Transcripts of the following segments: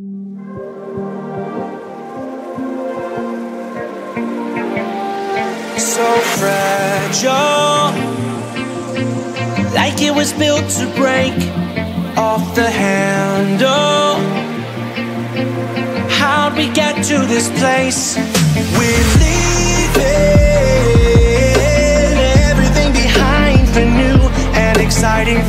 So fragile, like it was built to break off the handle. How'd we get to this place? We're leaving everything behind for new and exciting.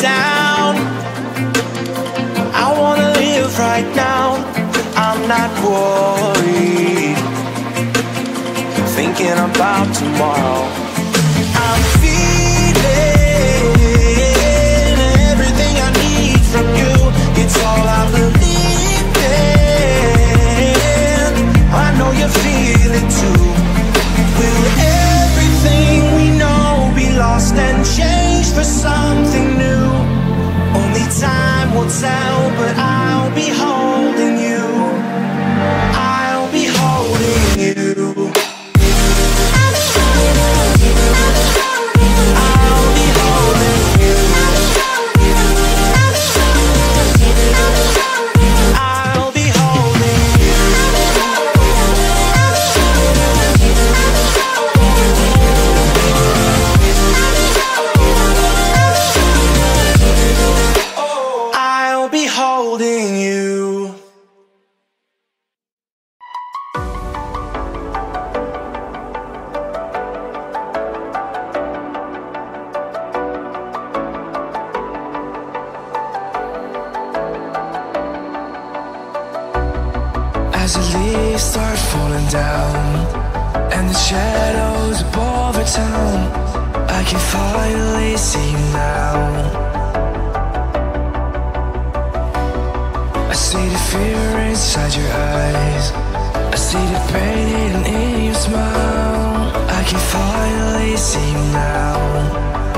down. I wanna live right now. I'm not worried. Thinking about tomorrow. shadows above the town. I can finally see now. I see the fear inside your eyes. I see the pain hidden in your smile. I can finally see now.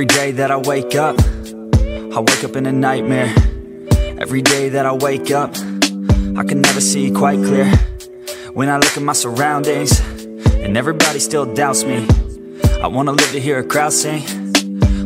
Every day that I wake up, I wake up in a nightmare. Every day that I wake up, I can never see quite clear. When I look at my surroundings, and everybody still doubts me. I wanna live to hear a crowd sing.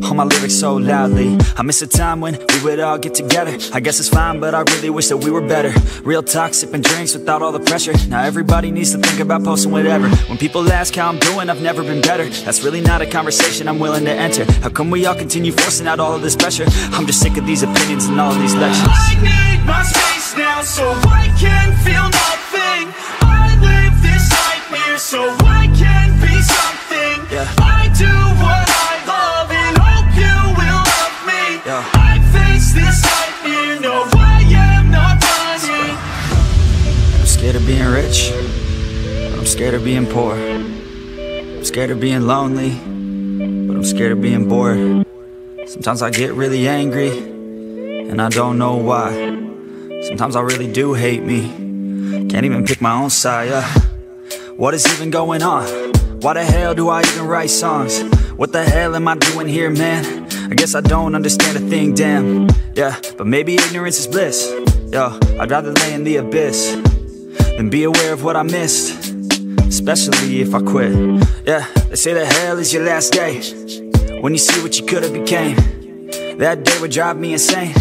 All my lyrics so loudly. I miss a time when we would all get together. I guess it's fine, but I really wish that we were better. Real talk, sipping drinks without all the pressure. Now everybody needs to think about posting whatever. When people ask how I'm doing, I've never been better. That's really not a conversation I'm willing to enter. How come we all continue forcing out all of this pressure? I'm just sick of these opinions and all of these lectures. I need my space now so I can feel nothing being poor I'm scared of being lonely But I'm scared of being bored Sometimes I get really angry And I don't know why Sometimes I really do hate me Can't even pick my own side, yeah. What is even going on? Why the hell do I even write songs? What the hell am I doing here, man? I guess I don't understand a thing, damn Yeah, but maybe ignorance is bliss Yo, I'd rather lay in the abyss Than be aware of what I missed Especially if I quit. Yeah, they say that hell is your last day. When you see what you could've became. That day would drive me insane.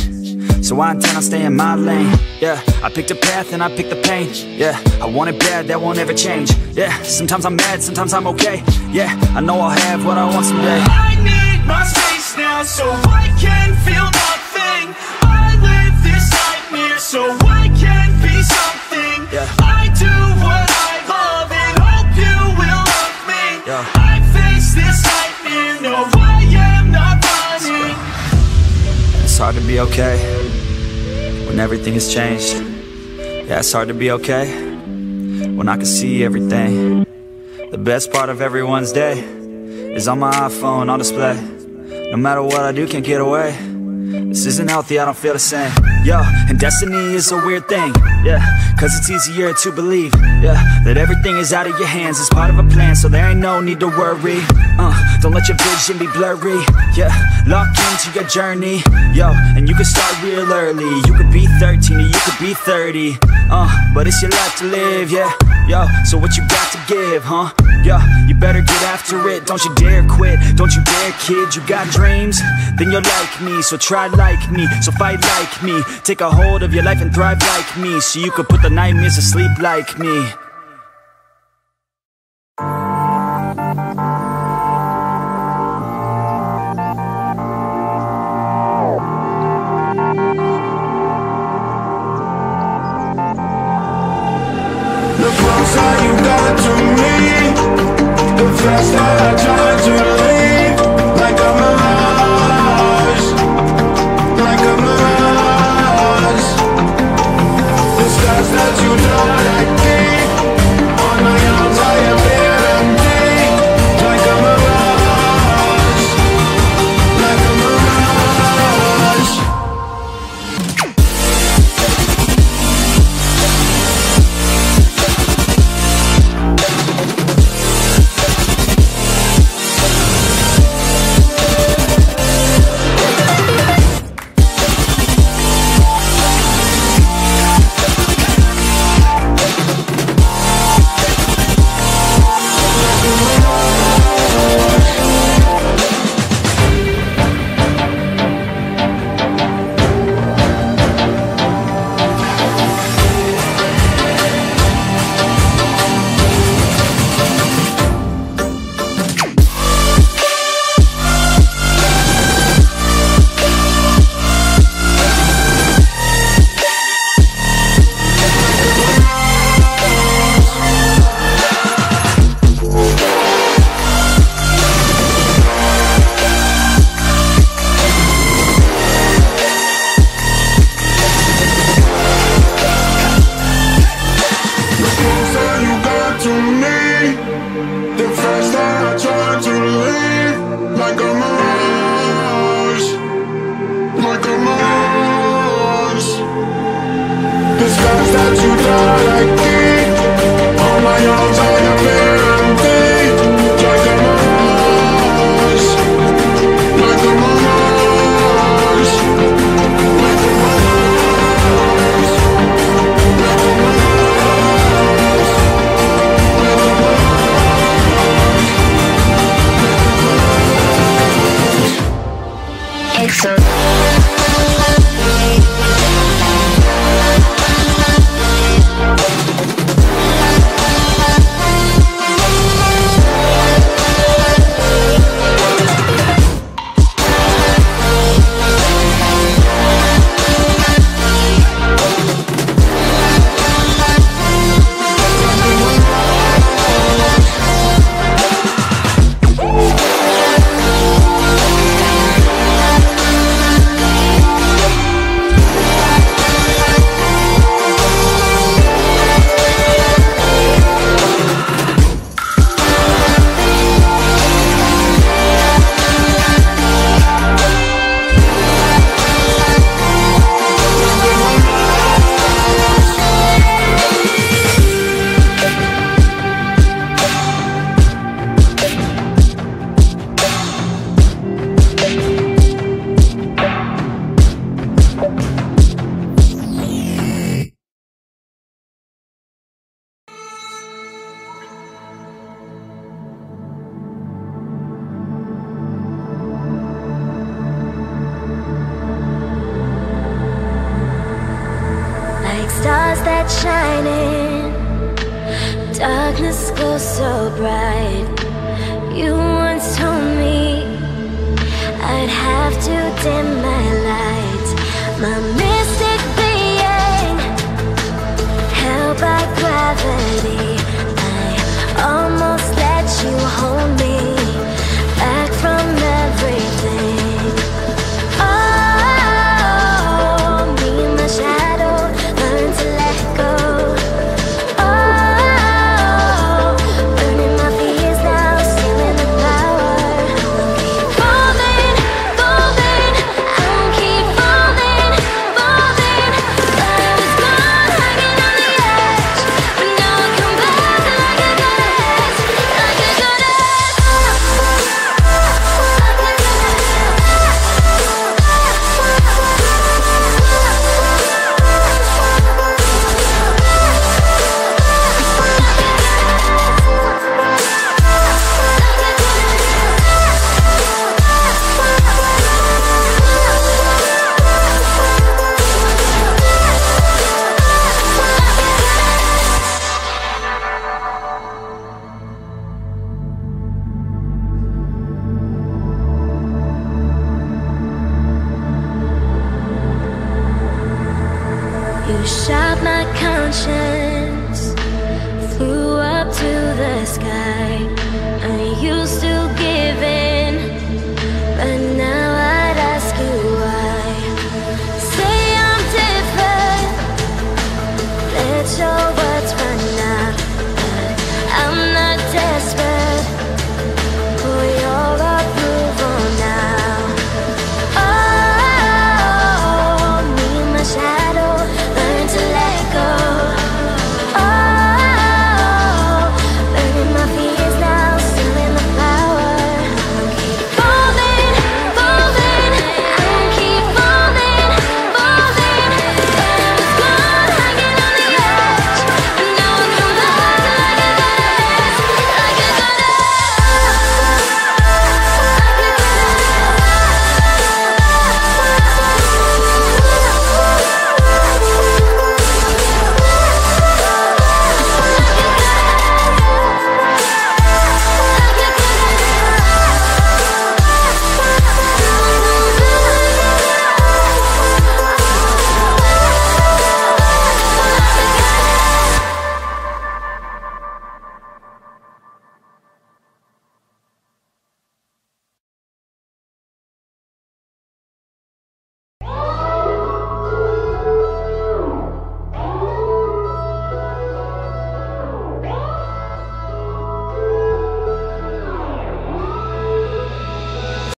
So I intend on staying in my lane? Yeah, I picked a path and I picked the pain. Yeah, I want it bad, that won't ever change. Yeah, sometimes I'm mad, sometimes I'm okay. Yeah, I know I'll have what I want someday. I need my space now so I can feel nothing I live this nightmare so I can be something. Yeah. Hard to be okay when everything has changed. Yeah, it's hard to be okay when I can see everything. The best part of everyone's day is on my iPhone on display. No matter what I do, can't get away. This isn't healthy, I don't feel the same. Yo, and destiny is a weird thing. Yeah, cause it's easier to believe. Yeah, that everything is out of your hands. It's part of a plan, so there ain't no need to worry. Uh, don't let your vision be blurry. Yeah, lock into your journey. Yo, and you can start real early. You could be 13 or you could be 30. Uh, but it's your life to live, yeah. Yo, so what you got to give, huh? Yo, you better get after it. Don't you dare quit. Don't you dare, kid. You got dreams? Then you're like me, so try like me. So fight like me. Take a hold of your life and thrive like me. So you could put the nightmares to sleep like me.